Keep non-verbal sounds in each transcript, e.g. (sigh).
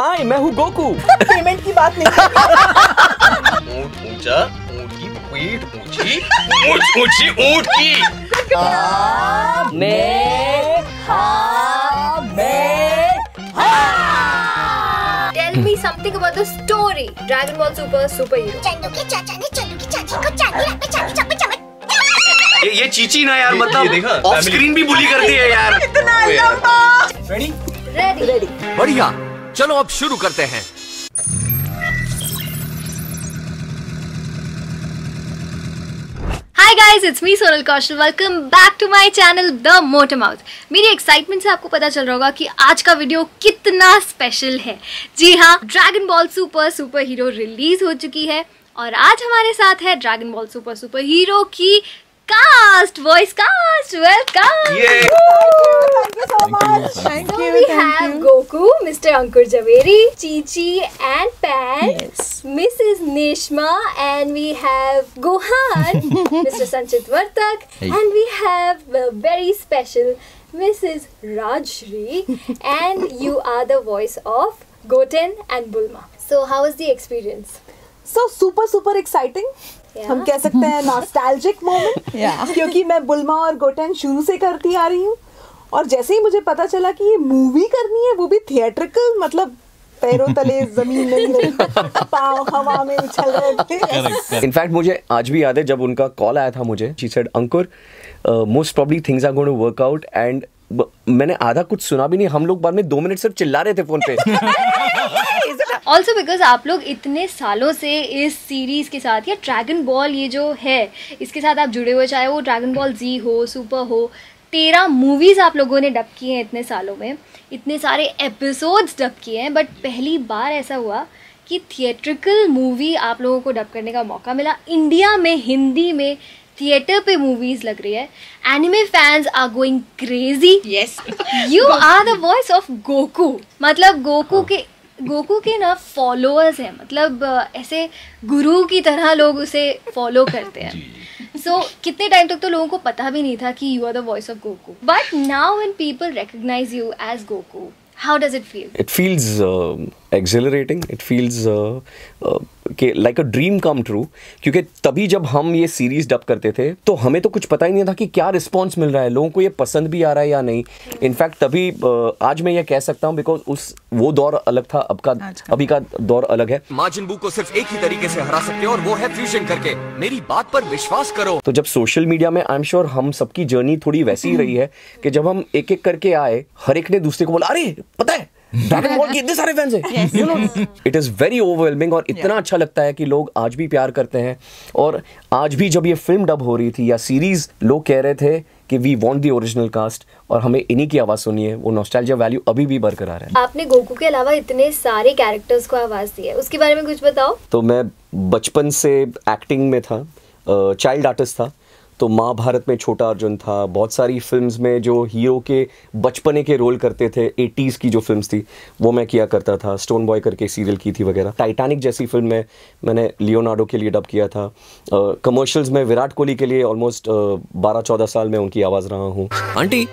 हाय मैं हूँ Goku. Payment की बात नहीं ऊँट ऊँचा ऊँट की पीठ ऊँची ऊंच ऊँची ऊँट की। मैं Tell me something about the story. Dragon Ball Super superhero. Chandu के चाचा ने चंदू की चाची को चांदी रात में चांदी ये ये चीची ना यार ये मतलब देखा? ऑफ़ स्क्रीन भी बुली करती है यार। (laughs) रेडी रेडी बढ़िया। चलो अब शुरू करते हैं। Hi guys, it's me Sonal Kaushal. Welcome back to my channel The Motor Mouth. मेरी एक्साइटमेंट से आपको पता चल रहा होगा कि आज का वीडियो कितना स्पेशल है। जी हाँ dragon ball super super hero release हो चुकी है और आज हमारे साथ है dragon ball super super hero की cast voice cast welcome ये thank you so much thank So you we have Goku, Mr. Ankur Javeri, Chi-Chi and Pan, Yes. Mrs. Neshma, and we have Gohan, (laughs) Mr. Sanchit Vartak, and we have a very special Mrs. Rajshri, (laughs) and you are the voice of Goten and Bulma. So how was the experience? So super super exciting Yeah. हम कह सकते हैं (laughs) nostalgic moment क्योंकि मैं बुल्मा और Goten शुरू से करती आ रही हूँ और जैसे ही मुझे पता चला कि ये मूवी करनी है वो भी थिएट्रिकल मतलब पैरों तले (laughs) ज़मीन नहीं रही पाँव हवा में उछल रहे थे। इनफैक्ट मुझे आज भी याद है जब उनका कॉल आया था मुझे she said Ankur most probably things are going to work out and मैंने आधा कुछ सुना भी नहीं हम लोग बाद में दो मिनट सिर्फ़ चिल्ला रहे थे फ़ोन पे. (laughs) ऑल्सो बिकॉज़ आप लोग इतने सालों से इस सीरीज़ के साथ या ड्रैगन बॉल ये जो है इसके साथ आप जुड़े हुए चाहे वो ड्रैगन बॉल जी हो सुपर हो तेरह मूवीज़ आप लोगों ने डब किए हैं इतने सालों में। इतने सारे एपिसोड्स डब किए हैं बट पहली बार ऐसा हुआ कि थिएट्रिकल मूवी आप लोगों को डब करने का मौका मिला। इंडिया में हिंदी में थिएटर पे मूवीज़ लग रही है। Anime fans are going crazy Yes. You are the voice of Goku मतलब गोकू के गोकू के ना फॉलोअर्स हैं। मतलब ऐसे गुरु की तरह लोग उसे फॉलो करते हैं। (laughs) सो so, कितने टाइम तक तो लोगों को पता भी नहीं था कि you are the voice of Goku but now when people recognize you as Goku how does it feel it feels uh, uh, uh, कि like a dream come true क्योंकि तभी जब हम ये सीरीज़ डब करते थे तो हमें तो कुछ पता ही नहीं था कि क्या रिस्पॉन्स मिल रहा है लोगों को ये पसंद भी आ रहा है या नहीं। इनफैक्ट तभी आज मैं ये कह सकता हूँ बिकॉज़ उस वो दौर अलग था अब का अभी का दौर अलग है। माजिन बू को सिर्फ़ एक ही तरीके से हरा सकते हो और वो है फ्यूजन करके। मेरी बात पर विश्वास करो। तो जब सोशल मीडिया में आई एम श्योर हम सबकी जर्नी थोड़ी वैसी ही रही है कि जब हम एक एक करके आए हर एक ने दूसरे को बोला अरे पता है ड्रैगन बॉल के इतने सारे फैंस हैं you know it is very overwhelming और इतना अच्छा लगता है कि लोग आज भी प्यार करते हैं और आज भी जब ये फ़िल्म डब हो रही थी या सीरीज़ लोग कह रहे थे कि we want the original cast और हमें इन्हीं की आवाज़ सुनी है वो नॉस्टैल्जिया वैल्यू अभी भी बरकरार है। आपने गोकू के अलावा इतने सारे कैरेक्टर्स को आवाज़ दी है उसके बारे में कुछ बताओ? तो मैं बचपन से एक्टिंग में था चाइल्ड आर्टिस्ट था तो महाभारत में छोटा अर्जुन था। बहुत सारी फिल्म्स में जो हीरो के बचपने के रोल करते थे 80s की जो फिल्म्स थी, वो मैं किया करता था। स्टोन बॉय करके सीरियल की थी वगैरह। टाइटैनिक जैसी फ़िल्म में मैंने लियोनार्डो के लिए डब किया था। कमर्शियल्स में विराट कोहली के लिए ऑलमोस्ट बारह चौदह साल में उनकी आवाज़ रहा हूँ। आंटी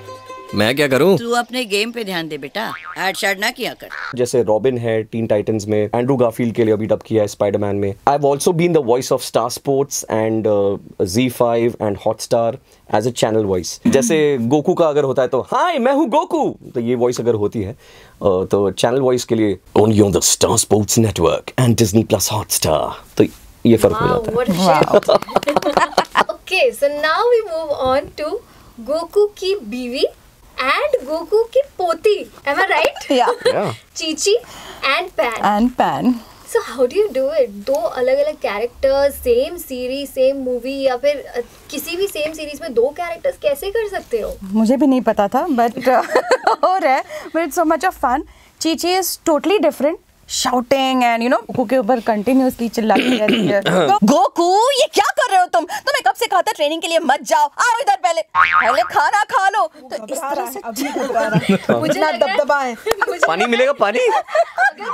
मैं क्या करूँ? तू अपने गेम पे ध्यान दे बेटा। एड शैड ना किया कर। जैसे रॉबिन है टीन टाइटंस में एंड्रू गाफील्ड के लिए अभी डब किया है स्पाइडरमैन में। I have also been the voice of Star Sports and Zee five and Hotstar as a channel voice जैसे गोकू का अगर होता है तो हाय मैं हूँ गोकू तो ये वॉइस अगर होती है uh, तो चैनल वॉइस के लिए only on the Star Sports network and Disney plus Hotstar तो ये फ़र्क हो जाता है। (laughs) okay, so now we move on to Goku की बीवी and Goku की पोती. Am I right? Chichi (laughs) Yeah. And Pan. And pan so how do you do it दो अलग अलग characters same series same movie या फिर किसी भी सेम सीरीज़ में दो कैरेक्टर्स कैसे कर सकते हो मुझे भी नहीं पता था बट और (laughs) रहा है but it's so much of fun Chichi is totally different shouting and you know Goku के ऊपर कंटिन्यूअसली चिल्लाती रहती है। (clears throat) गोकू ये क्या कर रहे हो तुम? तुम्हें कब से कहा था ट्रेनिंग के लिए मत जाओ। आओ इधर पहले। पहले खाना खा लो। तो इस तरह से (laughs) मुझे है- दबदबा है। पानी मिलेगा पानी? (clears throat)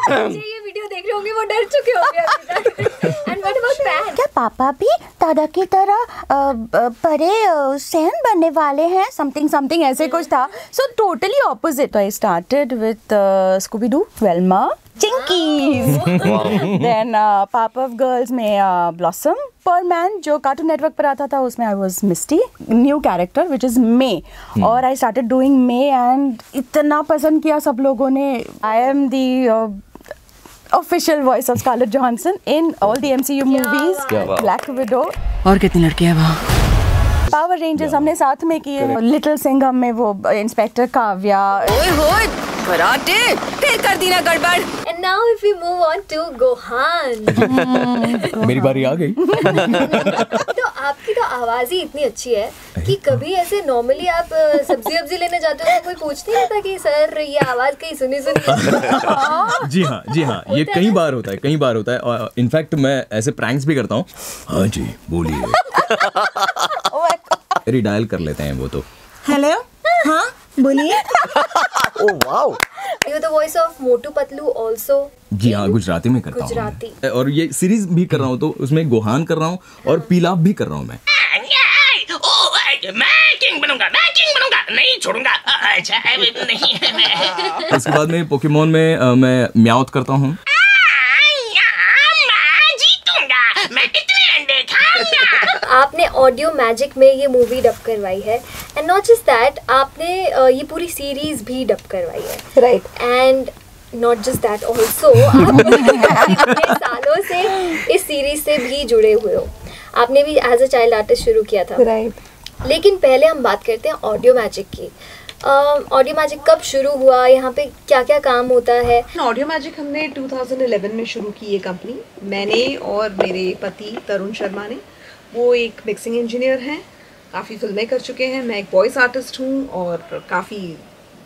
ये वीडियो देख रहे होंगे वो डर चुके होंगे एंड व्हाट अबाउट पैन क्या पापा भी दादा की तरह बड़े सहन बनने वाले हैं? समथिंग समथिंग ऐसे कुछ था। So totally opposite I started with Scooby Doo Velma Monkeys. Then uh, Powerpuff Girls में uh, Blossom. पर मैन जो कार्टून नेटवर्क पर आता था उसमें I was Misty new character which is May और I started doing May and इतना पसंद किया सब लोगों ने। I am the official voice of Scarlett Johansson in all the MCU movies Black Widow और कितनी लड़कियाँ वहाँ? पावर रेंजर्स हमने साथ में किए। लिटिल सिंघम में वो इंस्पेक्टर काव्या ओए होए कराटे फिर कर दी ना गड़बड़। Now if we move on to Gohan. (laughs) मेरी बारी आ गई। (laughs) तो आपकी तो आवाज़ ही इतनी अच्छी है कि कभी ऐसे नॉर्मली आप सब्ज़ी वब्जी लेने जाते हो तो कोई पूछती नहीं था कि सर ये आवाज़ कहीं सुनी सुनी (laughs) जी हाँ जी हाँ ये कई बार होता है कई बार होता है। और इनफैक्ट मैं ऐसे प्रैंक्स भी करता हूँ। हाँ जी बोलिए। डायल कर लेते हैं वो तो। हेलो हाँ बोलिए। ओह wow you the voice of Motu Patlu also जी हाँ गुजराती में करता गुजराती। हूँ और ये सीरीज़ भी कर रहा हूँ तो उसमें गोहान कर रहा हूँ और पीलाप भी कर रहा हूँ मैं। ओ, मैं किंग बनूँगा मैं किंग बनूँगा नहीं छोड़ूँगा अच्छा नहीं है। उसके बाद में पोकेमोन में मैं म्याउत करता हूँ मैं जीतूँगा मैं इतने अंडे खाऊँगा आपने ऑडियो मैजिक में ये मूवी डब करवाई है एंड नॉट जस्ट दैट आपने ये पूरी सीरीज़ भी डब करवाई है। Right and not just that also आप इतने सालों से इस सीरीज़ से भी जुड़े हुए हो। आपने भी एज अ चाइल्ड आर्टिस्ट शुरू किया था। Right right. लेकिन पहले हम बात करते हैं ऑडियो मैजिक की। ऑडियो मैजिक कब शुरू हुआ यहाँ पे क्या क्या काम होता है? ऑडियो मैजिक हमने 2011 में शुरू की ये कंपनी मैंने और मेरे पति तरुण शर्मा ने वो एक मिक्सिंग इंजीनियर हैं काफ़ी फ़िल्में कर चुके हैं। मैं एक वॉइस आर्टिस्ट हूँ और काफ़ी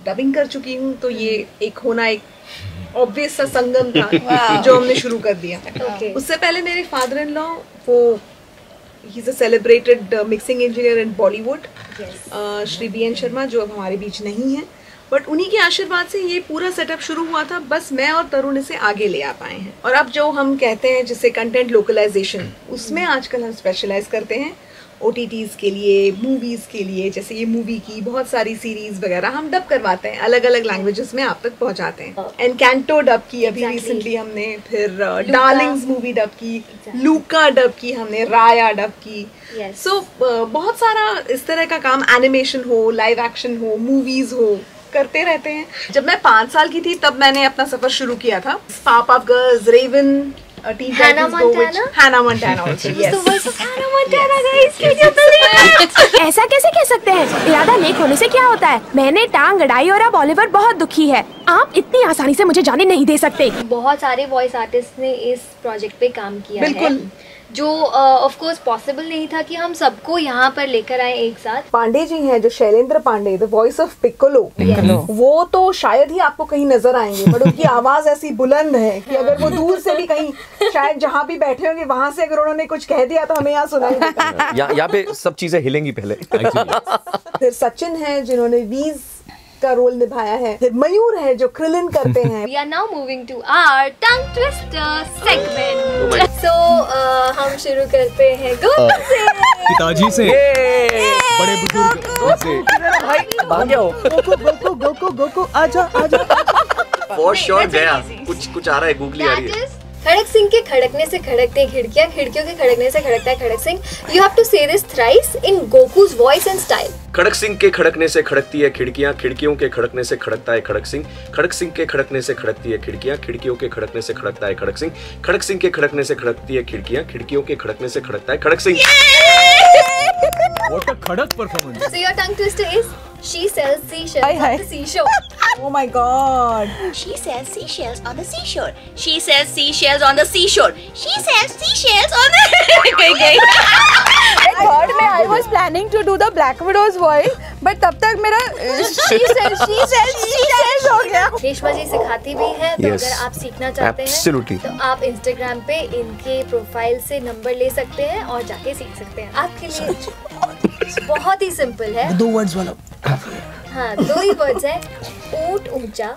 डबिंग कर चुकी हूँ तो ये एक होना एक ऑब्वियस सा संगम था जो हमने शुरू कर दिया। Okay. उससे पहले मेरे फादर इन लॉ वो he is a celebrated mixing engineer in Bollywood Shri B N Sharma जो अब हमारे बीच नहीं है। बट उन्हीं के आशीर्वाद से ये पूरा सेटअप शुरू हुआ था। बस मैं और तरुण इसे आगे ले आ पाए हैं। और अब जो हम कहते हैं जिसे कंटेंट लोकलाइजेशन उसमें आजकल हम स्पेशलाइज करते हैं। ओ के लिए मूवीज़ के लिए जैसे ये मूवी की बहुत सारी सीरीज़ वगैरह हम डब करवाते हैं। अलग अलग लैंग्वेजेस में आप तक पहुंचाते हैं। एनकैंटो डब की अभी Exactly. रिसेंटली हमने फिर डार्लिंग्स मूवी डब की लूका डब की हमने राया डब की। Yes. सो बहुत सारा इस तरह का काम एनिमेशन हो लाइव एक्शन हो मूवीज़ हो। करते रहते हैं। जब मैं पाँच साल की थी तब मैंने अपना सफ़र शुरू किया था। पाप ऑफ़ गर्ल्स रेवन. ऐसा कैसे कह सकते हैं? इरादा नेक होने से क्या होता है? मैंने टांग अड़ाई और अब ओलिवर बहुत दुखी है। आप इतनी आसानी से मुझे जाने नहीं दे सकते। बहुत सारे वॉइस आर्टिस्ट ने इस प्रोजेक्ट पे काम किया बिल्कुल। है जो ऑफ़ कोर्स पॉसिबल नहीं था कि हम सबको यहाँ पर लेकर आए एक साथ। पांडे जी हैं जो Shailendra Pandey the voice of Piccolo वो तो शायद ही आपको कहीं नज़र आएँगे बट उनकी आवाज़ ऐसी बुलंद है कि अगर वो दूर से भी कहीं शायद जहाँ भी बैठे होंगे वहाँ से अगर उन्होंने कुछ कह दिया तो हमें यहाँ सुनाई यहाँ पे सब चीज़ें हिलेंगी पहले। फिर सचिन है जिन्होंने वीज का रोल निभाया है। फिर मयूर है जो क्रिलिन करते (laughs) हैं। We are now moving to our tongue twister segment. so uh, हम शुरू करते हैं से। पिताजी से। बड़े बुज़ुर्ग से? भाई भाग हो गोकू गोकू गोकू गोकू आजा आजा। फॉर श्योर गया। कुछ कुछ आ रहा है गूगली आ रही है। खड़क सिंह के खड़कने से खड़कते खिड़कियाँ, खिड़कियों के खड़कने से खड़कता है Khadak Singh. You have to say this thrice in Goku's voice and style Khadak Singh के खड़कने से खड़कती है खिड़कियाँ, खिड़कियों के खड़कने से खड़कता है खड़क सिंह। खड़क सिंह के खड़कने से खड़कती है खिड़कियाँ, खिड़कियों के खड़कने से खड़कता है खड़क सिंह। खड़क सिंह के खड़कने से खड़कती है खिड़कियाँ, खिड़कियों के खड़कने से खड़कता है Khadak Singh. What a Khadak performance So your tongue twister is she sells seashells Hi, hi. at the seashore. Oh my god She sells seashells on the seashore. She sells seashells on the seashore. She sells seashells on the. गई गई. Third में I was planning to do the Black Widow's voice but तब तक मेरा she sell she sell she sell हो गया रेशमा जी सिखाती भी है तो Yes. अगर आप सीखना चाहते Absolutely. हैं तो आप इंस्टाग्राम पे इनके प्रोफ़ाइल से नंबर ले सकते हैं और जाके सीख सकते हैं आपके लिए बहुत ही सिंपल है। दो वर्ड्स वाला। हाँ दो ही वर्ड्स है। ऊट ऊँचा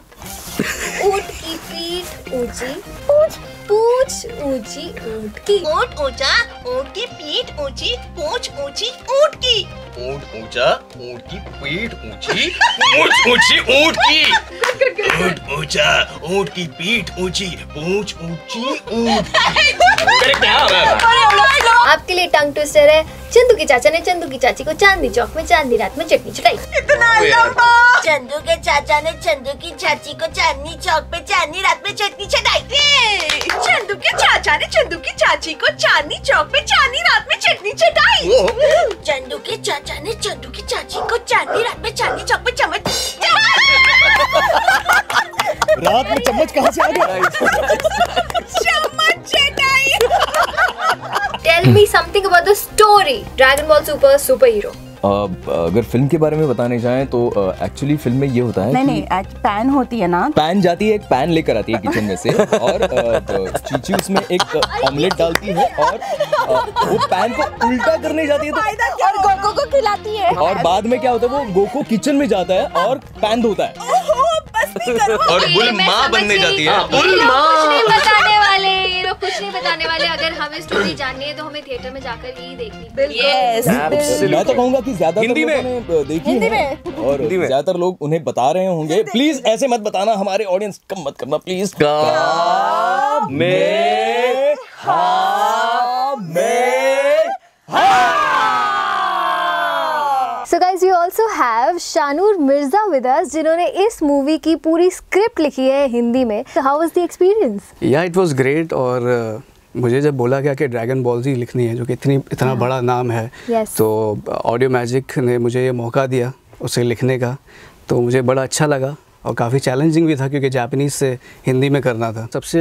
ऊट की पीठ ऊँची पूछ पूछ ऊँची ऊँट की। ऊँट ऊँचा ऊँट की पीठ ऊँची पूंछ ऊँची ऊँट की। ऊँट ऊँचा ऊँट की पीठ ऊँची पूंछ ऊँची ऊँट की। ऊँट ऊँचा ऊँट की पीठ ऊँची पूंछ ऊँची ऊँट आपके लिए टंग ट्विस्टर है। चंदू के चाचा ने चंदू की चाची को चांदी चौक में चांदी रात में चटनी चटाई चंदू के चाचा ने चंदू की चाची को चांदनी चौक पे चांदनी रात में चटनी चटाई चंदू के चाचा ने चंदू की चाची को चांदनी चौक पे चांदनी रात में चटनी चटाई चंदू के चाचा ने चंदू की चाची को चांदनी रात में चांदनी चौक पे चम्मच रात में चम्मच कहाँ से आ गया? चम्मच चटाई tell me something about the story dragon ball super super hero अगर फ़िल्म के बारे में बताने जाएँ तो एक्चुअली फ़िल्म में ये होता है नहीं नहीं पैन होती है ना। पैन जाती है एक पैन लेकर आती है किचन में से (laughs) और चीची उसमें एक ऑमलेट डालती है और वो पैन को उल्टा करने जाती है तो और गोको को खिलाती है। और बाद में क्या होता है वो गोको किचन में जाता है और पैन धोता है। और बुल माँ बनने जाती है। ये लोग कुछ नहीं बताने वाले अगर हमें स्टोरी जाननी है तो हमें थिएटर में जाकर ही देखनी Yes. मैं तो कहूँगा कि ज़्यादा हिंदी में। देखी हिंदी है। और हिंदी में। ज़्यादातर लोग उन्हें बता रहे होंगे। प्लीज़ ऐसे मत बताना हमारे ऑडियंस कम मत करना। प्लीज़ में so have Shanoor Mirza with us जिन्होंने इस मूवी की पूरी स्क्रिप्ट लिखी है हिंदी में। हाउ वाज द एक्सपीरियंस या इट वाज ग्रेट और uh, मुझे जब बोला गया कि ड्रैगन बॉल जी लिखनी है जो कि इतनी इतना yeah. बड़ा नाम है Yes. तो ऑडियो मैजिक ने मुझे ये मौका दिया उसे लिखने का। तो मुझे बड़ा अच्छा लगा और काफ़ी चैलेंजिंग भी था क्योंकि जापानीज़ से हिंदी में करना था। सबसे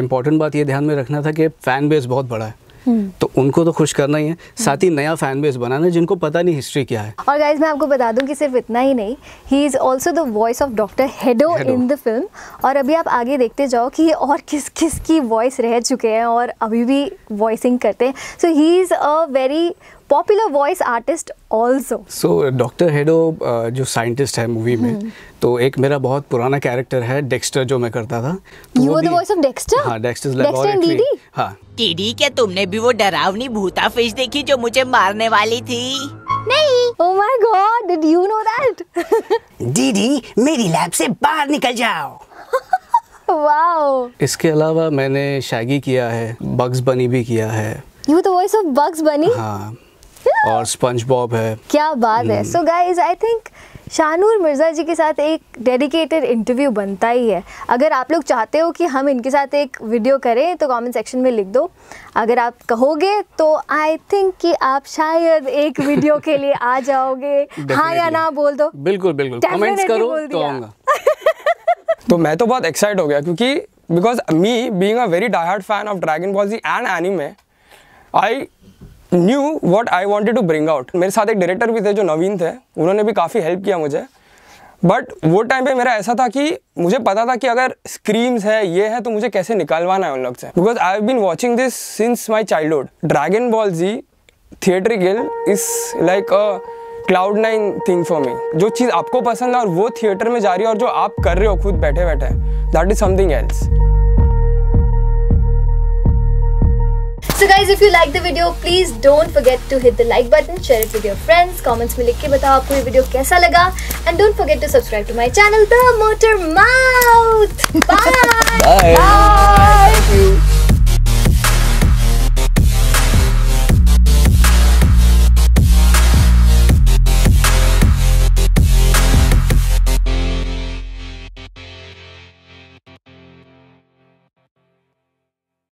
इम्पोर्टेंट बात ये ध्यान में रखना था कि फ़ैन बेस बहुत बड़ा है। तो उनको तो खुश करना ही है। साथ ही नया फ़ैन बेस बनाना है जिनको पता नहीं हिस्ट्री क्या है। और गाइज़ मैं आपको बता दूँ कि सिर्फ़ इतना ही नहीं he is also the voice of doctor Hedo. In the film और अभी आप आगे देखते जाओ कि ये और किस किस की वॉइस रह चुके हैं और अभी भी वॉइसिंग करते हैं। So he is a very popular voice artist also so doctor Hedo जो साइंटिस्ट है मूवी में तो एक मेरा बहुत पुराना कैरेक्टर है डेक्स्टर जो मैं करता था। तो you are the voice of Dexter हाँ Dexter's Dexter laboratory Dee Dee हाँ। टीडी क्या तुमने भी वो डरावनी भूता फ़िश देखी जो मुझे मारने वाली थी? नहीं। ओह my god did you know that दीदी मेरी लैब से बाहर निकल जाओ। (laughs) वाओ इसके अलावा मैंने शैगी किया है बग्स बनी भी किया है। You the voice of Bugs Bunny हाँ। और स्पंज बॉब है। क्या बात है। So guys I think Shanoor Mirza ji के साथ एक डेडिकेटेड इंटरव्यू बनता ही है। अगर आप लोग चाहते हो कि हम इनके साथ एक वीडियो करें तो कमेंट सेक्शन में लिख दो। अगर आप कहोगे तो आई थिंक कि आप शायद एक वीडियो के लिए आ जाओगे। हाँ या ना बोल दो। बिल्कुल बिल्कुल। कमेंट्स करो तो। आऊँगा। (laughs) तो मैं तो बहुत एक्साइट हो गया क्योंकि because me being a very diehard fan of Dragon Ball Z and anime I knew what I wanted to bring out मेरे साथ एक डायरेक्टर भी थे जो नवीन थे। उन्होंने भी काफ़ी हेल्प किया मुझे। बट वो टाइम पे मेरा ऐसा था कि मुझे पता था कि अगर स्क्रीम्स है, ये है तो मुझे कैसे निकालवाना है उन लोग से। Because I have been watching this since my childhood Dragon Ball Z theatre Gill is like a cloud nine thing for me जो चीज़ आपको पसंद है और वो थिएटर में जा रही है और जो आप कर रहे हो, खुद बैठे बैठे that is something else So guys, if you like the video, please don't forget to hit the like button, share it with your friends, comments me likke batao aapko ye video kaisa laga and don't forget to subscribe to my channel The Motor Mouth. (laughs) Bye. Bye. Bye. Thank you.